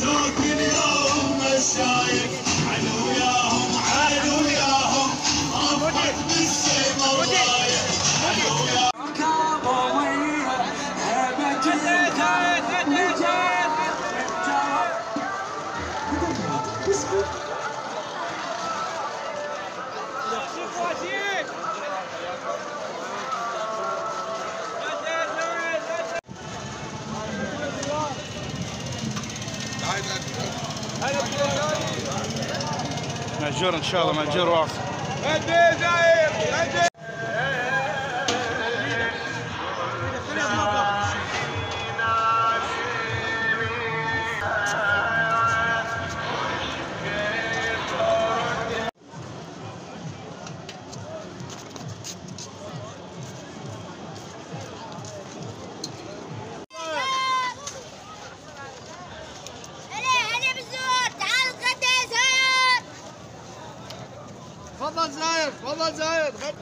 ذوق اليوم مشايخ حلو ياهم حلو ياهم ربك بالسيما ورايح حلو ياهم كابوية هبة الكون مأجور إن شاء الله مأجور واصل. تفضل زايد تفضل زايد خد.